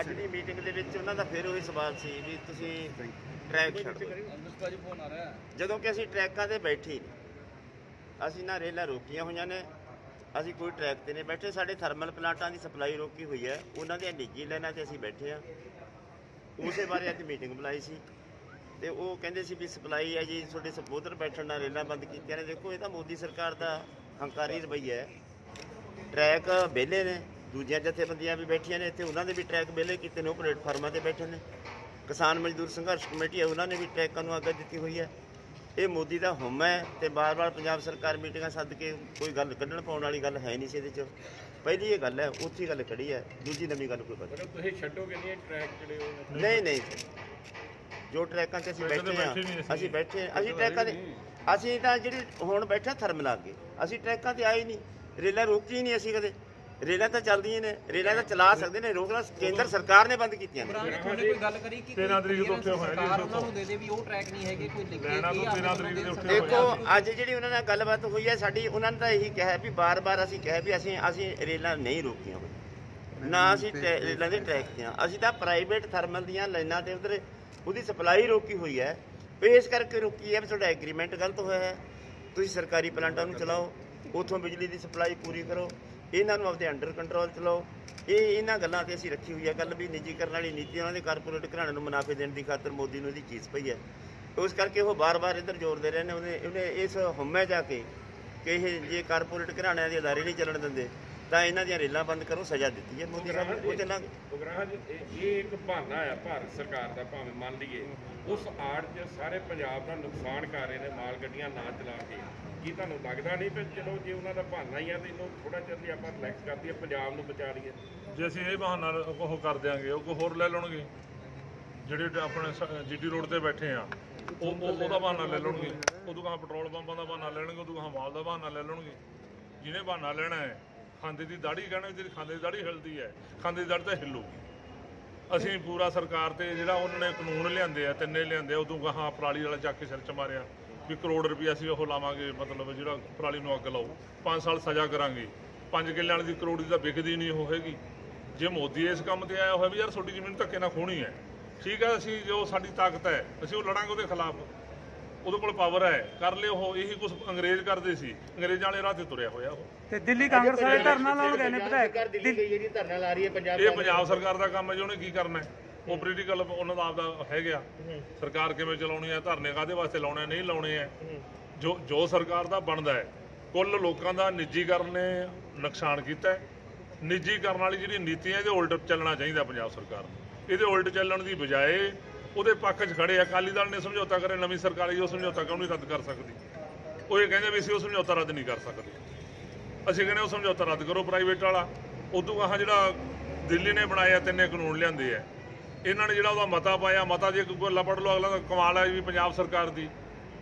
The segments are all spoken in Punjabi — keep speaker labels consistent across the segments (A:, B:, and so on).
A: ਅੱਜ ਦੀ ਮੀਟਿੰਗ ਦੇ ਵਿੱਚ ਉਹਨਾਂ ਦਾ ਫਿਰ ਉਹੀ ਸਵਾਲ ਸੀ ਵੀ ਤੁਸੀਂ ਟਰੈਕ ਛੱਡ ਦਿਓ। ਜਦੋਂ ਕਿ ਅਸੀਂ ਟਰੈਕਾਂ ਤੇ ਬੈਠੇ ਅਸੀਂ ਨਾ ਰੇਲਾਂ ਰੋਕੀਆਂ ਹੋਈਆਂ ਨੇ ਅਸੀਂ ਕੋਈ ਟਰੈਕ ਤੇ ਨਹੀਂ ਬੈਠੇ ਸਾਡੇ ਥਰਮਲ ਪਲਾਂਟਾਂ ਦੀ ਸਪਲਾਈ ਰੋਕੀ ਹੋਈ ਹੈ ਉਹਨਾਂ ਦੀਆਂ ਨਿੱਜੀ ਲਾਈਨਾਂ ਤੇ ਅਸੀਂ ਬੈਠੇ ਆ ਉਸੇ ਬਾਰੇ ਅੱਜ ਮੀਟਿੰਗ ਬੁਲਾਈ ਸੀ ਤੇ ਉਹ ਕਹਿੰਦੇ ਸੀ ਵੀ ਸਪਲਾਈ ਹੈ ਜੀ ਤੁਹਾਡੇ ਸਪੋਦਰ ਬੈਠਣ ਨਾਲ ਰੇਲਾਂ ਬੰਦ ਕੀਤੀਆਂ ਨੇ। ਦੇਖੋ ਇਹ ਤਾਂ ਮੋਦੀ ਸਰਕਾਰ ਦਾ ਹੰਕਾਰੀ ਰਵੱਈਆ ਹੈ। ਟਰੈਕ ਵਿਹਲੇ ਨੇ। ਦੂਜੀਆਂ ਜਥੇਬੰਦੀਆਂ ਵੀ ਬੈਠੀਆਂ ਨੇ ਇੱਥੇ ਉਹਨਾਂ ਦੇ ਵੀ ਟਰੈਕ ਵਿਹਲੇ ਕੀਤੇ ਨੇ ਉਹ ਪਲੇਟਫਾਰਮਾਂ ਤੇ ਬੈਠੇ ਨੇ। ਕਿਸਾਨ ਮਜ਼ਦੂਰ ਸੰਘਰਸ਼ ਕਮੇਟੀ ਹੈ ਉਹਨਾਂ ਨੇ ਵੀ ਟਰੈਕਾਂ ਨੂੰ ਅੱਗੇ ਦਿੱਤੀ ਹੋਈ ਹੈ। ਇਹ ਮੋਦੀ ਦਾ ਹੁਮ ਹੈ ਤੇ ਬਾਰ-ਬਾਰ ਪੰਜਾਬ ਸਰਕਾਰ ਮੀਟਿੰਗਾਂ ਸੱਦ ਕੇ ਕੋਈ ਗੱਲ ਕੱਢਣ ਪਾਉਣ ਵਾਲੀ ਗੱਲ ਹੈ ਨਹੀਂ ਸੀ ਇਹਦੇ 'ਚ। ਪਹਿਲੀ ਇਹ ਗੱਲ ਹੈ ਉੱਥੇ ਗੱਲ ਖੜੀ ਹੈ ਦੂਜੀ ਨਵੀਂ ਗੱਲ ਕੋਈ ਪਤਾ
B: ਤੁਸੀਂ ਛੱਡੋਗੇ ਨਹੀਂ ਇਹ ਟਰੈਕ ਜਿਹੜੇ ਉਹ
A: ਨਹੀਂ ਨਹੀਂ। ਜੋ ਟਰੈਕਾਂ 'ਤੇ ਅਸੀਂ ਬੈਠੇ ਆ ਅਸੀਂ। ਬੈਠੇ ਅਸੀਂ ਟਰੈਕਾਂ ਤੇ ਅਸੀਂ ਤਾਂ ਜਿਹੜੀ ਹੁਣ ਬੈਠੇ ਥਰਮਲ ਅੱਗੇ। ਅਸੀਂ ਟਰੈਕਾਂ ਤੇ ਆਏ ਨਹੀਂ। ਰੇਲਾਂ ਰੋਕੀ ਹੀ ਨਹੀਂ ਅਸੀਂ ਕਦੇ। ਰੇਲਾਂ ਤਾਂ ਚੱਲਦੀਆਂ ਨੇ ਰੇਲਾਂ ਤਾਂ ਚਲਾ ਸਕਦੇ ਨੇ ਰੋਕਣਾ ਕੇਂਦਰ ਸਰਕਾਰ ਨੇ ਬੰਦ ਕੀਤੀਆਂ ਨੇ।
C: ਤੁਹਾਡੇ ਕੋਈ ਗੱਲ ਕਰੀ ਕਿ
D: 13 ਤਰੀਕ ਤੋਂ ਉੱਠੇ ਹੋਏ ਨੇ ਜੀ
C: ਸਰਕਾਰ ਉਹਨਾਂ ਨੂੰ ਦੇ ਦੇ ਵੀ ਉਹ ਟਰੈਕ ਨਹੀਂ ਹੈਗੇ ਕੋਈ ਲਿਖ ਕੇ
D: ਲੈਣਾ ਤੋਂ
C: ਕੀ ਆਪਣੇ
D: 13 ਤਰੀਕ ਦੇ
C: ਵੱਲੋਂ
D: ਉੱਠੇ
C: ਦੇ
A: ਦੇਖੋ ਅੱਜ ਜਿਹੜੀ ਉਹਨਾਂ ਨਾਲ ਗੱਲਬਾਤ ਹੋਈ ਹੈ ਸਾਡੀ ਉਹਨਾਂ ਨੇ ਤਾਂ ਇਹੀ ਕਿਹਾ ਵੀ ਬਾਰ-ਬਾਰ ਅਸੀਂ ਕਿਹਾ ਵੀ ਅਸੀਂ ਅਸੀਂ ਰੇਲਾਂ ਨਹੀਂ ਰੋਕੀਆਂ ਨਾ ਅਸੀਂ ਟੈ- ਰੇਲਾਂ ਦੇ ਟਰੈਕ ਤੇ ਅਸੀਂ ਤਾਂ ਪ੍ਰਾਈਵੇਟ ਥਰਮਲ ਦੀਆਂ ਲਾਈਨਾਂ ਤੇ ਉਧਰ ਉਹਦੀ ਸਪਲਾਈ ਰੋਕੀ ਹੋਈ ਹੈ। ਇਸ ਕਰਕੇ ਰੋਕੀ ਹੈ ਵੀ ਤੁਹਾਡਾ ਐਗਰੀਮੈਂਟ ਗਲਤ ਹੋਇਆ ਹੈ। ਤੁਸੀਂ ਸਰਕਾਰੀ ਪਲਾਂਟਾਂ ਨੂੰ ਚਲਾਓ ਉਥੋਂ ਬਿਜਲੀ ਦੀ ਸਪਲਾਈ ਪੂਰੀ ਕਰੋ। ਇਹਨਾਂ ਨੂੰ ਆਪਦੇ ਅੰਡਰ ਕੰਟਰੋਲ ਚਲਾਓ ਇਹ ਇਹਨਾਂ ਗੱਲਾਂ ਤੇ ਅਸੀਂ ਰੱਖੀ ਹੋਈ ਹੈ ਗੱਲ ਵੀ ਨਿੱਜੀਕਰਨ ਵਾਲੀ ਨੀਤੀ ਉਹਨਾਂ ਦੇ ਕਾਰਪੋਰੇਟ ਘਰਾਣੇ ਨੂੰ ਮੁਨਾਫੇ ਦੇਣ ਦੀ ਖਾਤਰ ਮੋਦੀ ਨੂੰ ਇਹਦੀ ਚੀਜ਼ ਪਈ ਹੈ ਉਸ ਕਰਕੇ ਉਹ ਬਾਰ-ਬਾਰ ਇੱਧਰ ਜ਼ੋਰ ਦੇ ਰਹੇ ਨੇ। ਉਹਨੇ ਉਹਨੇ ਇਸ ਹਉਮੈ ਜਾ ਕੇ ਕਿ ਇਹ ਜੇ ਕਾਰਪੋਰੇਟ ਘਰਾਣਿਆਂ ਦੇ ਅਦਾਰੇ ਨਹੀਂ ਚੱਲਣ ਦਿੰਦੇ ਤਾਂ ਇਹਨਾਂ ਦੀਆਂ ਰੇਲਾਂ ਬੰਦ ਕਰੋ ਸਜ਼ਾ ਦਿੱਤੀ ਹੈ ਮੋਦੀ ਸਾਹਿਬ ਨੇ, ਉਹ ਚੱਲਾਂਗੇ
B: ਉਗਰਾਹ ਇਹ ਇਹ ਇੱਕ ਬਹਾਨਾ ਆ ਭਾਰਤ ਸਰਕਾਰ ਦਾ ਭਾਵੇਂ ਮੰਨ ਲਈਏ। ਉਸ ਆੜ 'ਚ ਸਾਰੇ ਪੰਜਾਬ ਦਾ ਨੁਕਸਾਨ ਕਰ ਰਹੇ ਨੇ ਮਾਲ ਗੱਡੀਆਂ ਨਾ ਚਲਾ ਕੇ। ਕੀ ਤੁਹਾਨੂੰ ਲੱਗਦਾ ਨਹੀਂ ਕਿ ਚਲੋ ਜੇ ਉਹਨਾਂ ਦਾ ਬਹਾਨਾ ਹੀ ਆ ਤੇ ਇਹਨੂੰ ਥੋੜਾ ਚਿਰ ਲਈ ਆਪਾਂ ਰਿਲੈਕਸ ਕਰ ਦਈਏ, ਪੰਜਾਬ ਨੂੰ ਬਚਾ ਲਈਏ?
D: ਜੇ ਅਸੀਂ ਇਹ ਬਹਾਨਾ ਉਹ ਕਰ ਦਿਆਂਗੇ, ਉਹ ਕੋਈ ਹੋਰ ਲੈ ਲੈਣਗੇ। ਜਿਹੜੇ ਤੇ ਆਪਣੇ ਜੀਟੀ ਰੋਡ ਤੇ ਬੈਠੇ ਆ, ਉਹ ਉਹਦਾ ਬਹਾਨਾ ਲੈ ਲੈਣਗੇ। ਉਦੋਂ ਕਹਾਂ ਪੈਟਰੋਲ ਪੰਪਾਂ ਦਾ ਬਹਾਨਾ ਲੈ ਲੈਣਗੇ, ਉਦੋਂ ਕਹਾਂ ਮਾਲ ਦਾ ਬਹਾਨਾ ਲੈ ਲੈਣਗੇ। ਜਿਹਨੇ ਬਹਾਨਾ ਲੈਣਾ ਹੈ, ਖਾਂਦੇ ਦੀ ਦਾੜੀ ਕਹਿਣਾ ਜਿਹੜੀ ਖਾਂਦੇ ਦੀ ਦਾੜੀ ਹਿਲਦੀ ਹੈ, ਖਾਂਦੇ ਦੀ ਦਾੜੀ ਤਾਂ ਹਿੱਲੂਗੀ। ਅਸੀਂ ਪੂਰਾ ਸਰਕਾਰ ਤੇ ਜਿਹੜਾ ਉਹਨਾਂ ਨੇ ਕਾਨੂੰਨ ਲਿਆਂਦੇ ਆ, ਤਿੰਨੇ ਲਿਆਂਦੇ ਉਦੋਂ ਕਹਾਂ ਪਰਾਲੀ ਵਾਲਾ ਚੱਕ ਕੇ ਸਿਰ ਚ ਮਾਰਿਆ। ਵੀ ਕਰੋੜ ਰੁਪਏ ਅਸੀਂ ਉਹ ਲਾਵਾਂਗੇ ਮਤਲਬ ਜਿਹੜਾ ਪਰਾਲੀ ਨੂੰ ਅੱਗ ਲਾਓ। 5 ਸਾਲ ਸਜ਼ਾ ਕਰਾਂਗੇ। 5 ਕਿੱਲਿਆਂ ਵਾਲੀ ਦੀ ਕਰੋੜ ਦੀ ਤਾਂ ਵਿਕਦੀ ਨਹੀਂ ਉਹ ਹੈਗੀ। ਜੇ ਮੋਦੀ ਇਸ ਕੰਮ ਤੇ ਆਇਆ ਹੋਇਆ ਵੀ ਯਾਰ ਤੁਹਾਡੀ ਜ਼ਮੀਨ ਧੱਕੇ ਨਾਲ ਖੋਣੀ ਹੈ ਠੀਕ ਹੈ ਅਸੀਂ ਜੋ ਸਾਡੀ ਤਾਕਤ ਹੈ ਅਸੀਂ ਉਹ ਲੜਾਂਗੇ ਉਹਦੇ ਖਿਲਾਫ। ਉਹਦੇ ਕੋਲ ਪਾਵਰ ਹੈ। ਕਰ ਲਿਓ ਉਹ ਇਹੀ ਕੁਝ ਅੰਗਰੇਜ਼ ਕਰਦੇ ਸੀ। ਅੰਗਰੇਜ਼ਾਂ ਵਾਲੇ ਰਾਹ ਤੇ ਤੁਰਿਆ ਹੋਇਆ ਉਹ।
E: ਤੇ ਦਿੱਲੀ ਕਾਂਗਰਸ ਵਾਲੇ ਧਰਨਾ ਲਾਉਣ ਗਏ ਨੇ ਵਿਧਾਇਕ?
A: ਦਿੱਲੀ ਗਈ ਜਿਹੜੀ ਧਰਨਾ ਲਾ ਰਹੀ ਹੈ ਪੰਜਾਬ
D: ਇਹ ਪੰਜਾਬ ਸਰਕਾਰ ਦਾ ਕੰਮ ਹੈ ਜੀ ਉਹਨੇ ਕੀ ਕਰਨਾ ਹੈ? ਉਹ ਪੋਲੀਟੀਕਲ ਉਹਨਾਂ ਦਾ ਆਪਦਾ ਹੈ। ਗਿਆ ਸਰਕਾਰ ਕਿਵੇਂ ਚਲਾਉਣੀ ਹੈ ਧਰਨੇ ਕਾਦੇ ਵਾਸਤੇ ਲਾਉਣੇ ਨਹੀਂ ਲਾਉਣੇ ਆ। ਜੋ ਜੋ ਸਰਕਾਰ ਦਾ ਬਣਦਾ ਹੈ ਕੁੱਲ ਲੋਕਾਂ ਦਾ ਨਿੱਜੀਕਰਨ ਨੇ ਨੁਕਸਾਨ ਕੀਤਾ ਹੈ। ਨਿੱਜੀਕਰਨ ਵਾਲੀ ਜਿਹੜੀ ਨੀਤੀ ਹੈ ਇਹਦੇ ਉਲਟ ਚੱਲਣਾ ਚਾਹੀਦਾ ਪੰਜਾਬ ਸਰਕਾਰ ਨੂੰ। ਇਹਦੇ ਉਲਟ ਚੱਲਣ ਦੀ ਬਜਾਏ ਉਹਦੇ ਪੱਖ 'ਚ ਖੜੇ ਆ ਅਕਾਲੀ ਦਲ ਨੇ ਸਮਝੌਤਾ ਕਰੇ ਨਵੀਂ ਸਰਕਾਰ ਉਹ ਸਮਝੌਤਾ ਕਿਉਂ ਨਹੀਂ ਰੱਦ ਕਰ ਸਕਦੀ? ਉਹ ਇਹ ਕਹਿੰਦੇ ਵੀ ਅਸੀਂ ਉਹ ਸਮਝੌਤਾ ਰੱਦ ਨਹੀਂ ਕਰ ਸਕਦੇ। ਅਸੀਂ ਕਹਿੰਦੇ ਉਹ ਸਮਝੌਤਾ ਰੱਦ ਕਰੋ ਪ੍ਰਾਈਵੇਟ ਵਾਲਾ। ਉਦੋਂ ਆਹ ਜਿਹੜਾ ਦਿੱਲੀ ਨੇ ਬਣਾਇਆ ਤਿੰਨੇ ਕਾਨੂੰਨ ਲਿਆਂਦੇ ਆ। ਇਹਨਾਂ ਨੇ ਜਿਹੜਾ ਉਹਦਾ ਮਤਾ ਪਾਇਆ ਮਤਾ ਜੇ ਕੋਈ ਗੱਲਾਂ ਪੜ ਲਓ ਅਗਲਾ ਤਾਂ ਕਮਾਲ ਹੈ ਵੀ ਪੰਜਾਬ ਸਰਕਾਰ ਦੀ।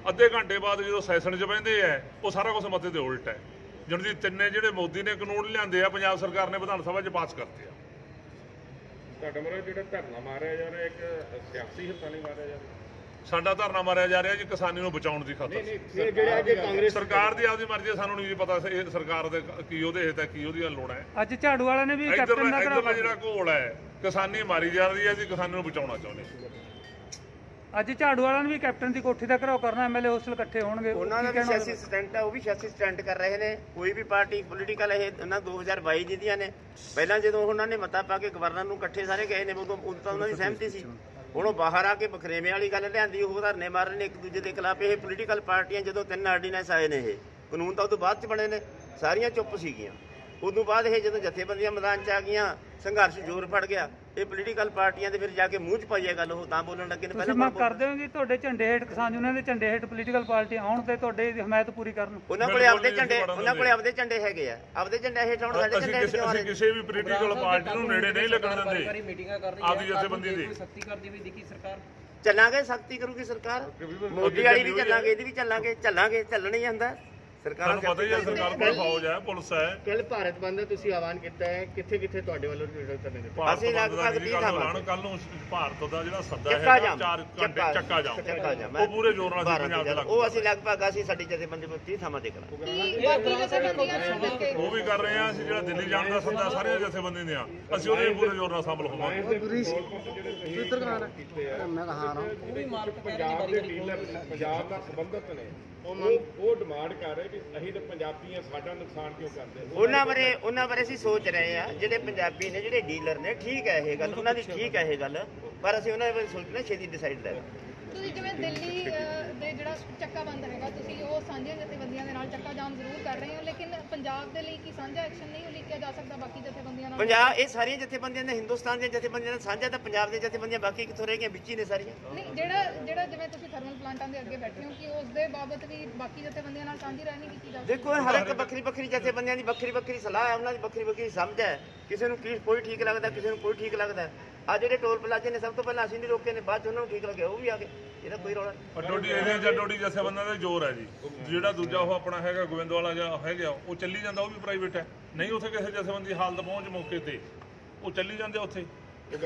D: ਅੱਧੇ ਘੰਟੇ ਬਾਅਦ ਜਦੋਂ ਸੈਸ਼ਨ 'ਚ ਬਹਿੰਦੇ ਆ ਉਹ ਸਾਰਾ ਕੁਝ ਮਤੇ ਦੇ ਉਲਟ ਹੈ। ਜਿਹਨਾਂ ਦੀ ਤਿੰਨੇ ਜਿਹੜੇ ਮੋਦੀ ਨੇ ਕਾਨੂੰਨ ਲਿਆਂਦੇ ਆ ਪੰਜਾਬ ਸਰਕਾਰ ਨੇ ਵਿਧਾਨ ਸਭਾ 'ਚ ਪਾਸ ਕਰਤੇ ਆ।
B: ਤੁਹਾਡਾ ਜਿਹੜਾ ਧਰਨਾ ਮਾਰਿਆ ਜਾ ਰਿਹਾ ਇੱਕ ਸਿਆਸੀ ਹਿੱਸਾ ਨਹੀਂ ਮਾਰਿਆ ਜਾ ਰਿਹਾ?
D: ਸਾਡਾ ਧਰਨਾ ਮਾਰਿਆ ਜਾ ਰਿਹਾ ਜੀ ਕਿਸਾਨੀ ਨੂੰ ਬਚਾਉਣ ਦੀ ਖਾਤਰ।
A: ਜਿਹੜਾ ਅੱਜ ਕਾਂਗਰਸ
D: ਸਰਕਾਰ ਦੀ ਆਪਦੀ ਮਰਜ਼ੀ ਹੈ, ਸਾਨੂੰ ਨਹੀਂ ਪਤਾ ਇਹ ਸਰਕਾਰ ਦੇ ਕੀ ਉਹਦੇ ਹਿੱਤ ਹੈ ਕੀ ਉਹਦੀਆਂ ਲੋੜਾਂ ਹੈ।
E: ਅੱਜ ਝਾੜੂ ਵਾਲਿਆਂ ਨੇ ਵੀ
D: ਇੱਧਰ
E: ਕੈਪਟਨ ਦਾ
D: ਇੱਧਰਲਾ
E: ਘਰਾਓ
D: ਜਿਹੜਾ ਘੋਲ ਹੈ ਕਿਸਾਨੀ ਮਾਰੀ ਜਾ ਰਹੀ ਹੈ ਜੀ ਕਿਸਾਨੀ ਨੂੰ ਬਚਾਉਣਾ ਚਾਹੁੰਦੇ।
E: ਅੱਜ ਝਾੜੂ ਵਾਲਿਆਂ ਨੇ ਵੀ ਕੈਪਟਨ ਦੀ ਕੋਠੀ ਦਾ ਘਰਾਓ ਕਰਨਾ ਐਮਐਲਏ ਹੋਸਟਲ ਇਕੱਠੇ ਹੋਣਗੇ।
A: ਉਹਨਾਂ ਦਾ ਵੀ ਸਿਆਸੀ ਸਟੈਂਟ ਹੈ ਉਹ ਵੀ ਸਿਆਸੀ ਸਟੈਂਟ ਕਰ ਰਹੇ ਨੇ। ਕੋਈ ਵੀ ਪਾਰਟੀ ਪੋਲੀਟੀਕਲ ਇਹ ਉਹਨਾਂ 2022 ਦੀ ਦੀਆਂ ਨੇ। ਪਹਿਲਾਂ ਜਦੋਂ ਉਹਨਾਂ ਨੇ ਮਤਾ ਪਾ ਕੇ ਗਵਰਨਰ ਨੂੰ ਇਕੱਠੇ ਸਾਰੇ ਗਏ ਨੇ ਉਦੋਂ ਉਦੋਂ ਤਾਂ ਉਹਨਾਂ ਦੀ ਸਹਿਮਤੀ ਸੀ। ਹੁਣ ਉਹ ਬਾਹਰ ਆ ਕੇ ਬਖਰੇਵੇਂ ਵਾਲੀ ਗੱਲ ਲਿਆਂਦੀ ਉਹ ਧਰਨੇ ਮਾਰ ਰਹੇ ਨੇ ਇੱਕ ਦੂਜੇ ਦੇ ਖਿਲਾਫ। ਇਹ ਪੋਲੀਟੀਕਲ ਪਾਰਟੀਆਂ ਜਦੋਂ ਤਿੰਨ ਆਰਡੀਨੈਂਸ ਆਏ ਨੇ ਇਹ ਕਾਨੂੰਨ ਤਾਂ ਉਦੋਂ ਬਾਅਦ ਚ ਬਣੇ ਨੇ ਸਾਰੀਆਂ ਚੁੱਪ ਸੀਗੀਆਂ। ਉਦੋਂ ਬਾਅਦ ਇਹ ਜਦੋਂ ਜਥੇਬੰਦੀਆਂ ਮੈਦਾਨ ਚ ਆ ਗਈਆਂ ਸੰਘਰਸ਼ ਜ਼ੋਰ ਫੜ ਗਿਆ। ਇਹ ਪੋਲੀਟੀਕਲ ਪਾਰਟੀਆਂ ਦੇ ਫਿਰ ਜਾ ਕੇ ਮੂੰਹ ਚ ਪਾਈਏ ਗੱਲ ਉਹ ਤਾਂ ਬੋਲਣ ਲੱਗੇ ਨੇ ਪਹਿਲਾਂ
E: ਮੰਗ
A: ਬੋਲ-
E: ਕਰਦੇ ਹੋ ਕਿ ਤੁਹਾਡੇ ਝੰਡੇ ਹੇਠ ਕਿਸਾਨ ਯੂਨੀਅਨ ਦੇ ਝੰਡੇ ਹੇਠ ਪੋਲੀਟੀਕਲ ਪਾਰਟੀ ਆਉਣ ਤੇ ਤੁਹਾਡੇ ਦੀ ਹਮਾਇਤ ਪੂਰੀ ਕਰਨ।
A: ਉਹਨਾਂ ਕੋਲੇ ਆਪਦੇ ਝੰਡੇ ਉਹਨਾਂ ਕੋਲੇ। ਆਪਦੇ ਝੰਡੇ ਹੈਗੇ ਆ। ਆਪਦੇ ਝੰਡੇ ਹੇਠ ਹੁਣ ਸਾਡੇ ਝੰਡੇ ਹੇਠ
D: ਕਿਸੇ
A: ਕਿਉਂ ਆ
D: ਅਸੀਂ? ਕਿਸੇ ਵੀ ਪੋਲੀਟੀਕਲ ਪਾਰਟੀ ਨੂੰ ਨੇੜੇ ਨਹੀਂ ਲੱਗਣ ਦਿੰਦੇ।
C: ਕਰ
D: ਆਪਦੀ ਜਥੇਬੰਦੀ ਦੀ।
C: ਸਖਤੀ ਕਰਦੀ ਵੀ ਦਿਖੀ ਸਰਕਾਰ?
A: ਚੱਲਾਂਗੇ ਸਖਤੀ ਕਰੂਗੀ ਸਰਕਾਰ। ਮੋਦੀ ਵਾਲੀ ਵੀ ਚੱਲਾਂਗੇ ਇਹਦੀ ਵੀ ਚੱਲਾਂਗੇ ਚੱਲਾਂਗੇ ਚੱਲਣਾ ਹੀ ਹੁੰਦਾ ਸਰਕਾਰਾਂ
D: ਤੁਹਾਨੂੰ ਪਤਾ ਹੀ ਹੈ ਸਰਕਾਰ ਕੋਲ ਫੌਜ ਹੈ ਪੁਲਿਸ ਹੈ।
F: ਕੱਲ ਭਾਰਤ ਬੰਦ ਦਾ ਤੁਸੀਂ ਆਹਵਾਨ ਕੀਤਾ ਹੈ ਕਿੱਥੇ ਕਿੱਥੇ ਤੁਹਾਡੇ ਵੱਲੋਂ ਟਵੀਟਰ ਕਰਨੇ
D: ਭਾਰਤ
A: ਅਸੀਂ
D: ਬੰਦ ਦਾ
A: ਲਗਭਗ
D: ਜਿਹੜੀ
A: ਵੀਹ
D: ਗੱਲ
A: ਥਾਵਾਂ
D: ਐਲਾਨ ਕੱਲ ਨੂੰ ਭਾਰਤ ਦਾ ਜਿਹੜਾ ਸੱਦਾ
A: ਚੱਕਾ
D: ਹੈਗਾ
A: ਜਾਮ
D: 4 ਘੰਟੇ ਚੱਕਾ ਜਾਮ।
A: ਚੱਕਾ ਜਾਮ
D: ਉਹ ਪੂਰੇ ਜ਼ੋਰ ਨਾਲ ਅਸੀਂ
A: ਬਾਰਾਂ
D: ਪੰਜਾਬ ਦੇ
A: ਤੇ
D: ਲਾਗੂ
A: ਉਹ ਅਸੀਂ ਲਗਭਗ ਅਸੀਂ ਸਾਡੀ ਜਥੇਬੰਦੀ ਨੂੰ 30 ਥਾਵਾਂ ਤੇ ਕਰਾਂਗੇ।
G: ਕੀ ਬਾਕੀ ਜਥੇਬੰਦੀਆਂ ਨੂੰ ਮਿਲ ਕੇ।
D: ਉਹ ਵੀ ਕਰ ਰਹੇ ਆ ਅਸੀਂ ਜਿਹੜਾ ਦਿੱਲੀ ਜਾਣ ਦਾ ਸੱਦਾ ਸਾਰੀਆਂ ਜਥੇਬੰਦੀ ਨੇ ਆ ਅਸੀਂ ਉਹਦੇ ਵੀ ਪੂਰੇ ਜ਼ੋਰ ਨਾਲ ਸ਼ਾਮਲ ਹੋਵਾਂਗੇ।
C: ਉਹ ਵੀ ਮਾਲਕ ਕਹਿ ਰਹੇ ਨੇ
B: ਪੰਜਾਬ
C: ਵਾਰੀ
B: ਦੇ
C: ਵਾਰੀ
B: ਡੀਲਰ ਪੰਜਾਬ ਨਾਲ ਸੰਬੰਧਤ ਨੇ ਉਹ ਉਹ ਡਿਮਾਂਡ ਕਰ ਰਹੇ ਵੀ ਅਸੀਂ ਤਾਂ ਪੰਜਾਬੀ ਆ ਸਾਡਾ ਨੁਕਸਾਨ ਕਿਉਂ ਕਰਦੇ
A: ਉਹਨਾਂ ਬਾਰੇ ਉਹਨਾਂ ਬਾਰੇ ਅਸੀਂ ਸੋਚ ਰਹੇ ਆ ਜਿਹੜੇ ਪੰਜਾਬੀ ਨੇ ਜਿਹੜੇ ਡੀਲਰ ਨੇ ਠੀਕ ਹੈ ਇਹ ਗੱਲ ਉਹਨਾਂ ਦੀ ਠੀਕ ਹੈ ਇਹ ਗੱਲ ਪਰ ਅਸੀਂ ਉਹਨਾਂ ਬਾਰੇ ਸੋਚਣਾ ਛੇਤੀ ਡਿਸਾਈਡ ਲੈ
G: ਤੁਸੀਂ ਜਿਵੇਂ ਦਿੱਲੀ ਦੇ ਜਿਹੜਾ ਚੱਕਾ ਬੰਦ ਹੈਗਾ ਤੁਸੀਂ ਉਹ ਸਾਂਝੀਆਂ ਜਥੇਬੰਦੀਆਂ ਦੇ ਨਾਲ ਚੱਕਾ ਜਾਮ ਜ਼ਰੂਰ ਕਰ ਰਹੇ ਹੋ ਲੇਕਿਨ ਪੰਜਾਬ ਦੇ ਲਈ ਕੀ ਸਾਂਝਾ ਐਕਸ਼ਨ ਨਹੀਂ ਉਲੀਕਿਆ ਜਾ ਸਕਦਾ ਬਾਕੀ ਜਥੇਬੰਦੀਆਂ ਨਾਲ
A: ਪੰਜਾਬ ਇਹ ਸਾਰੀਆਂ ਜਥੇਬੰਦੀਆਂ ਨੇ ਹਿੰਦੁਸਤਾਨ ਦੀਆਂ ਜਥੇਬੰਦੀਆਂ ਨਾਲ ਸਾਂਝਾ ਤਾਂ ਪੰਜਾਬ ਦੀਆਂ ਜਥੇਬੰਦੀਆਂ ਬਾਕੀ ਕਿੱਥੋਂ ਰਹਿ ਗਈਆਂ ਵਿੱਚ ਹੀ ਨੇ ਸਾਰੀਆਂ।
G: ਨਹੀਂ ਜਿਹੜਾ ਜਿਹੜਾ ਜਿਵੇਂ ਤੁਸੀਂ ਥਰਮਲ ਪਲਾਂਟਾਂ ਦੇ ਅੱਗੇ ਬੈਠੇ ਹੋ ਕਿ ਉਸ ਦੇ ਬਾਬਤ ਵੀ ਬਾਕੀ ਜਥੇਬੰਦੀਆਂ ਨਾਲ ਸਾਂਝੀ ਰਹਿਣੀ ਕੀਤੀ ਜਾ ਸਕਦੀ
A: ਦੇਖੋ ਹਰ ਇੱਕ ਵੱਖਰੀ ਵੱਖਰੀ ਜਥੇਬੰਦੀਆਂ ਦੀ ਵੱਖਰੀ ਵੱਖਰੀ ਸਲਾਹ ਹੈ ਉਹਨਾਂ ਦੀ ਵੱਖਰੀ ਵੱਖਰੀ ਸਮਝ ਹੈ। ਕਿਸੇ ਨੂੰ ਕੀ ਕੋਈ ਠੀਕ ਲੱਗਦਾ ਕਿਸੇ ਨੂੰ ਕੋਈ ਠੀਕ ਲੱਗਦਾ। ਆ ਜਿਹੜੇ ਟੋਲ ਪਲਾਜ਼ੇ ਨੇ ਸਭ ਤੋਂ ਪਹਿਲਾਂ ਅਸੀਂ ਨਹੀਂ ਰੋਕੇ ਨੇ ਬਾਅਦ ਚ ਉਹਨਾਂ ਨੂੰ ਠੀਕ ਲੱਗਿਆ ਉਹ ਵੀ ਆ ਗਏ। ਇਹਦਾ ਕੋਈ ਰੌਲਾ
D: ਡੋਡੀ ਇਹਦੇ ਜਾਂ ਡੋਡੀ ਜਥੇਬੰਦਾਂ ਦਾ ਜ਼ੋਰ ਹੈ ਜੀ। ਜਿਹੜਾ ਦੂਜਾ ਉਹ ਆਪਣਾ ਹੈਗਾ ਗੋਬਿੰਦਵਾਲਾ ਜਾਂ ਹੈਗਾ ਉਹ ਚੱਲੀ ਜਾਂਦਾ ਉਹ ਵੀ ਪ੍ਰਾਈਵੇਟ ਹੈ। ਨਹੀਂ ਉੱਥੇ ਕਿਸੇ ਜਥੇਬੰਦੀ ਹਾਲਤ ਪਹੁੰਚ ਮੌਕੇ ਤੇ। ਉਹ ਚੱਲੀ ਜਾਂਦੇ ਉੱਥੇ।
B: ਜੇ